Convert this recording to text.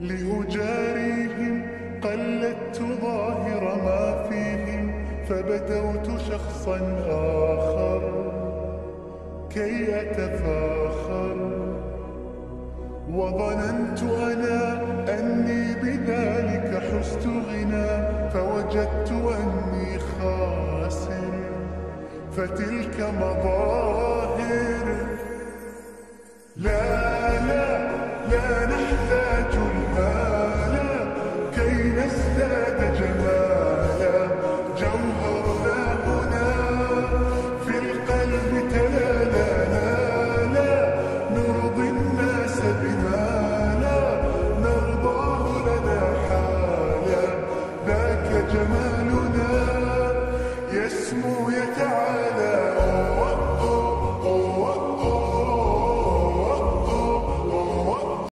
لأجاريهم قلدت ظاهر ما فيهم فبدوت شخصا آخر كي أتفاخر. وظننت أنا أني بذلك حزت غنى فوجدت أني خاسر. فتلك مظاهر. لا لا لا نحزن. تعالى